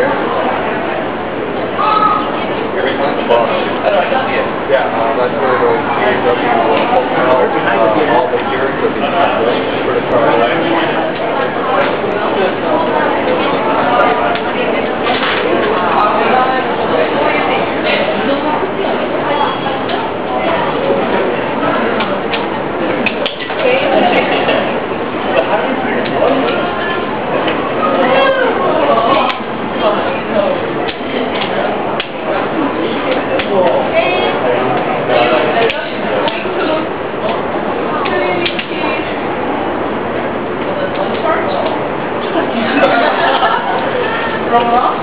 there? Yeah, uh, that's where the GW, uh, ¿Cómo?